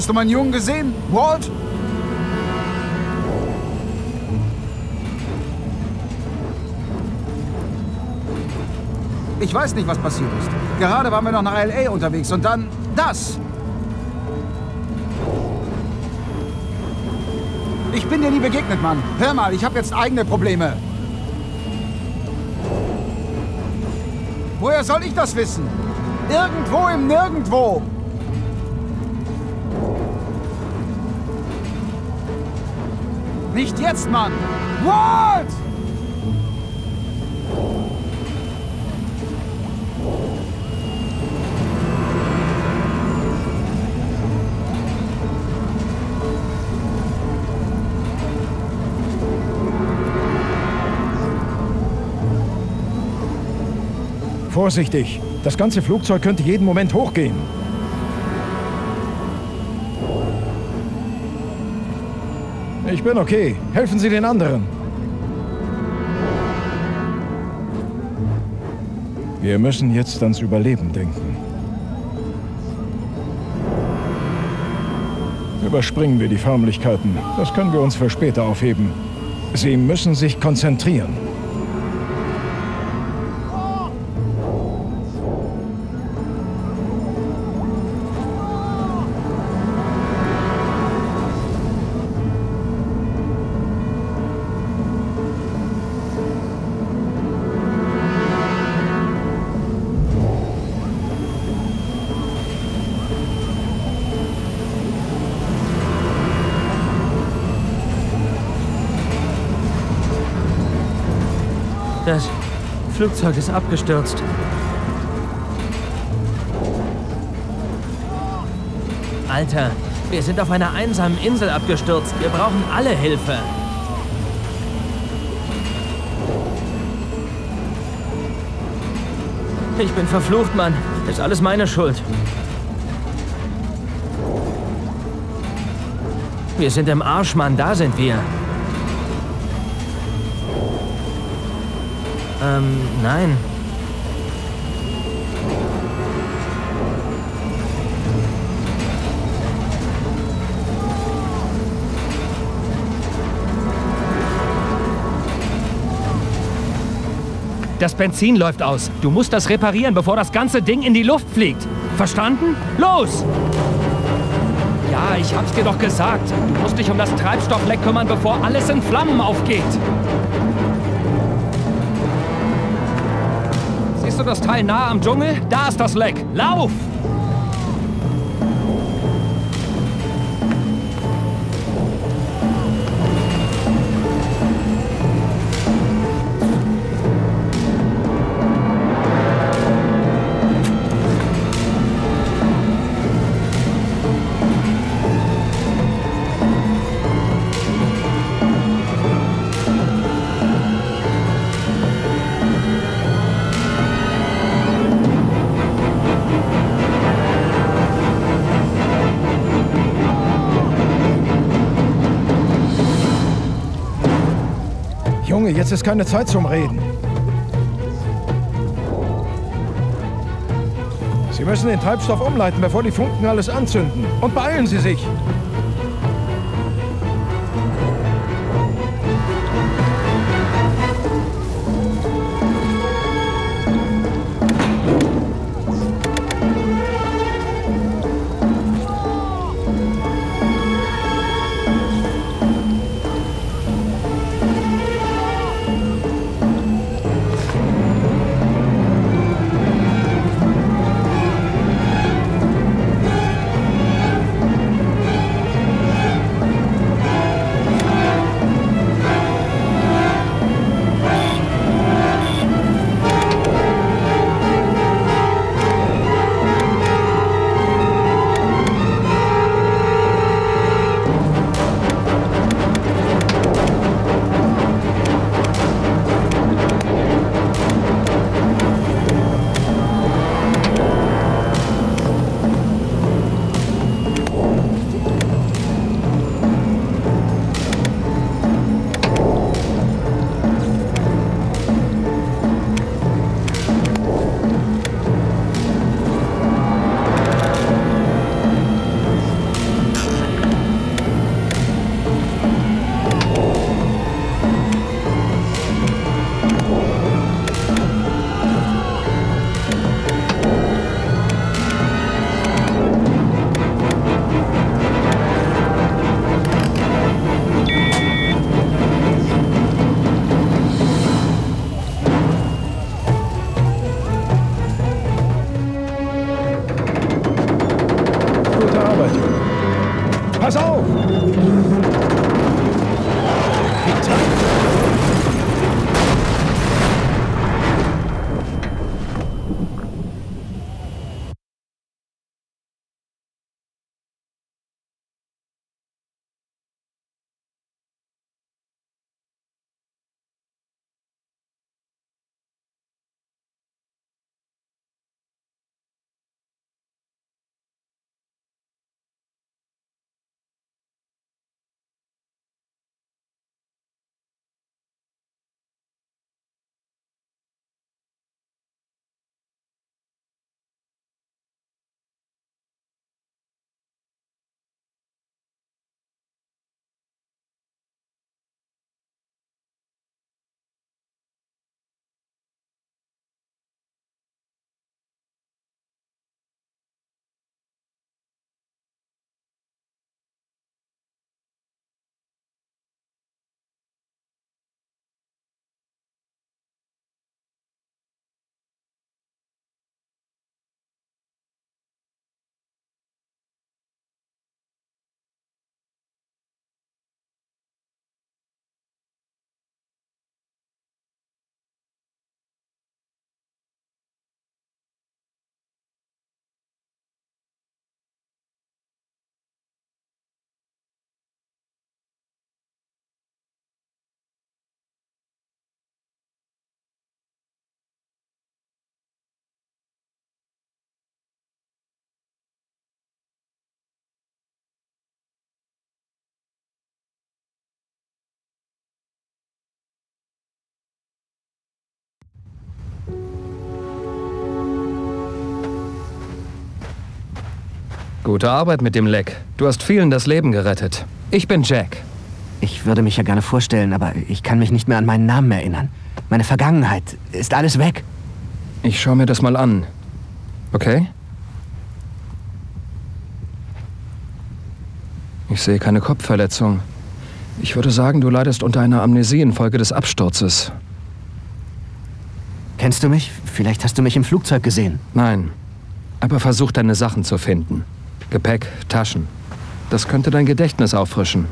Hast du meinen Jungen gesehen? Walt? Ich weiß nicht, was passiert ist. Gerade waren wir noch nach L.A. unterwegs und dann das. Ich bin dir nie begegnet, Mann. Hör mal, ich habe jetzt eigene Probleme. Woher soll ich das wissen? Irgendwo im Nirgendwo. Nicht jetzt, Mann! Walt! Vorsichtig! Das ganze Flugzeug könnte jeden Moment hochgehen. Ich bin okay. Helfen Sie den anderen. Wir müssen jetzt ans Überleben denken. Überspringen wir die Förmlichkeiten. Das können wir uns für später aufheben. Sie müssen sich konzentrieren. Das Flugzeug ist abgestürzt. Alter, wir sind auf einer einsamen Insel abgestürzt. Wir brauchen alle Hilfe. Ich bin verflucht, Mann. Ist alles meine Schuld. Wir sind im Arsch, Mann. Da sind wir. Ähm, nein. Das Benzin läuft aus. Du musst das reparieren, bevor das ganze Ding in die Luft fliegt. Verstanden? Los! Ja, ich hab's dir doch gesagt. Du musst dich um das Treibstoffleck kümmern, bevor alles in Flammen aufgeht. Du das Teil nah am Dschungel? Da ist das Leck. Lauf! Junge, jetzt ist keine Zeit zum Reden. Sie müssen den Treibstoff umleiten, bevor die Funken alles anzünden. Und beeilen Sie sich! Gute Arbeit mit dem Leck. Du hast vielen das Leben gerettet. Ich bin Jack. Ich würde mich ja gerne vorstellen, aber ich kann mich nicht mehr an meinen Namen erinnern. Meine Vergangenheit ist alles weg. Ich schaue mir das mal an. Okay? Ich sehe keine Kopfverletzung. Ich würde sagen, du leidest unter einer Amnesie infolge des Absturzes. Kennst du mich? Vielleicht hast du mich im Flugzeug gesehen. Nein. Aber versuch deine Sachen zu finden. Gepäck, Taschen. Das könnte dein Gedächtnis auffrischen.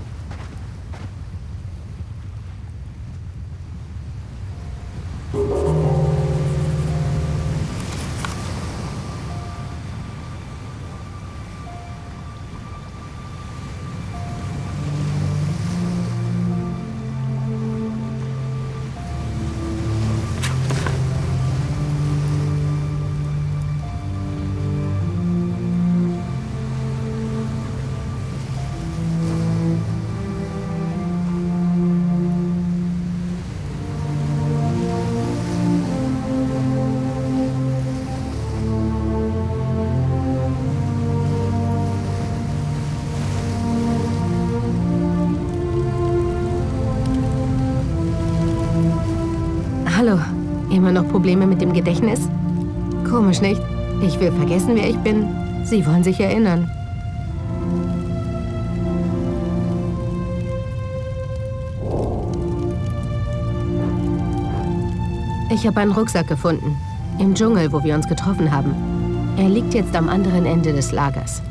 Immer noch Probleme mit dem Gedächtnis? Komisch, nicht? Ich will vergessen, wer ich bin. Sie wollen sich erinnern. Ich habe einen Rucksack gefunden. Im Dschungel, wo wir uns getroffen haben. Er liegt jetzt am anderen Ende des Lagers.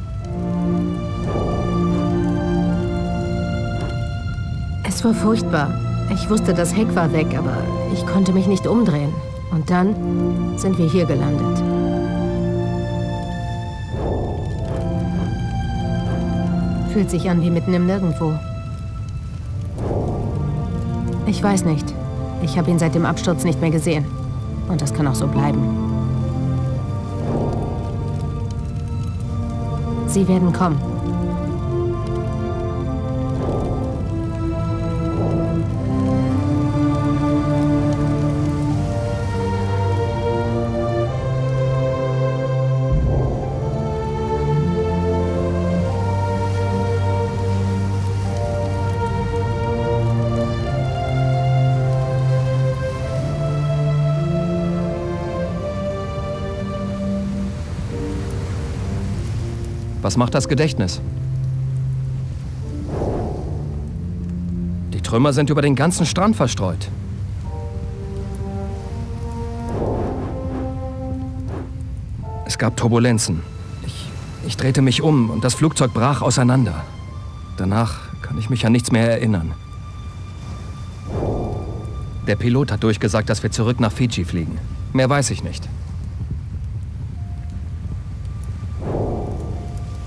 Es war furchtbar. Ich wusste, das Heck war weg, aber ich konnte mich nicht umdrehen. Und dann sind wir hier gelandet. Fühlt sich an wie mitten im Nirgendwo. Ich weiß nicht. Ich habe ihn seit dem Absturz nicht mehr gesehen. Und das kann auch so bleiben. Sie werden kommen. Was macht das Gedächtnis? Die Trümmer sind über den ganzen Strand verstreut. Es gab Turbulenzen. Ich, Ich drehte mich um und das Flugzeug brach auseinander. Danach kann ich mich an nichts mehr erinnern. Der Pilot hat durchgesagt, dass wir zurück nach Fiji fliegen. Mehr weiß ich nicht.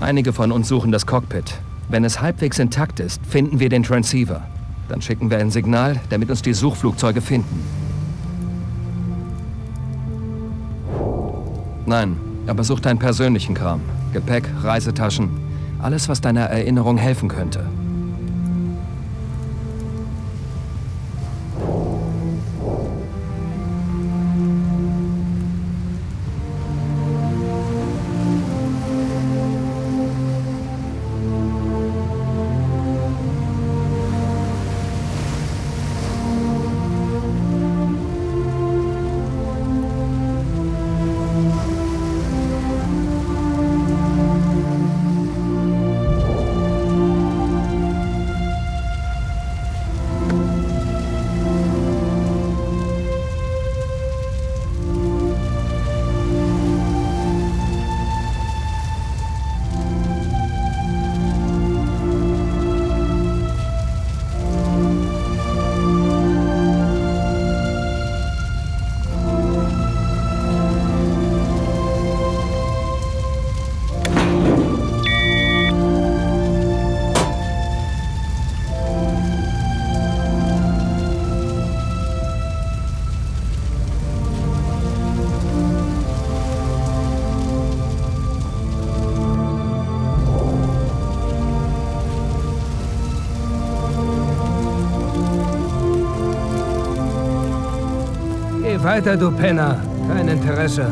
Einige von uns suchen das Cockpit. Wenn es halbwegs intakt ist, finden wir den Transceiver. Dann schicken wir ein Signal, damit uns die Suchflugzeuge finden. Nein, aber such deinen persönlichen Kram. Gepäck, Reisetaschen, alles, was deiner Erinnerung helfen könnte. Weiter, du Penner. Kein Interesse.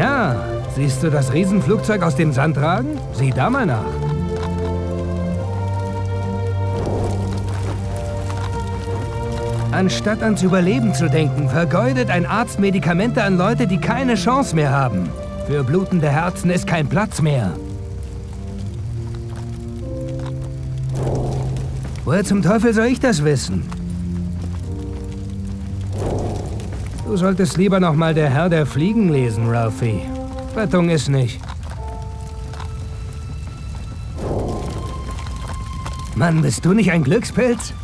Ja, siehst du das Riesenflugzeug aus dem Sand ragen? Sieh da mal nach. Anstatt ans Überleben zu denken, vergeudet ein Arzt Medikamente an Leute, die keine Chance mehr haben. Für blutende Herzen ist kein Platz mehr. Woher zum Teufel soll ich das wissen? Du solltest lieber noch mal Der Herr der Fliegen lesen, Ralphie. Rettung ist nicht. Mann, bist du nicht ein Glückspilz?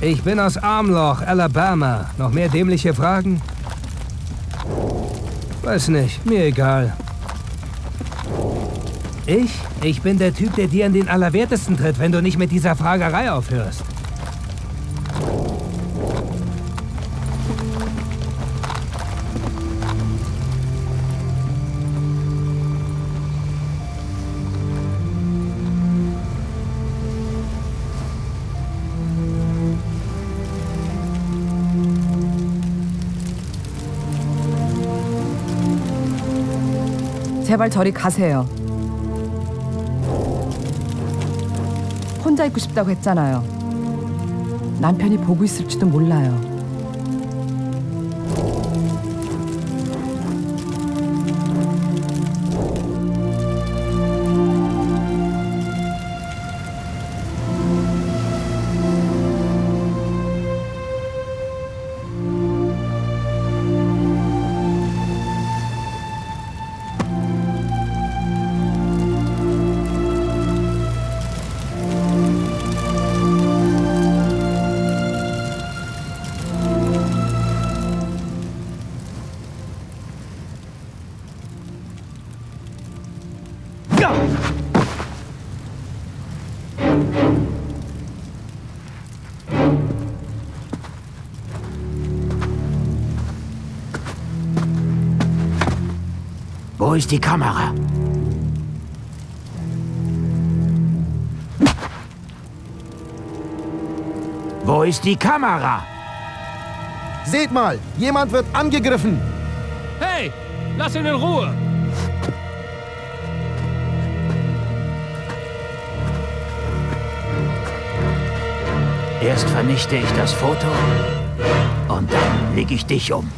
Ich bin aus Armloch, Alabama. Noch mehr dämliche Fragen? Weiß nicht, mir egal. Ich? Ich bin der Typ, der dir an den Allerwertesten tritt, wenn du nicht mit dieser Fragerei aufhörst. 제발 저리 가세요. 혼자 있고 싶다고 했잖아요. 남편이 보고 있을지도 몰라요. Wo ist die Kamera? Wo ist die Kamera? Seht mal, jemand wird angegriffen. Hey, lass ihn in Ruhe! Erst vernichte ich das Foto und dann lege ich dich um.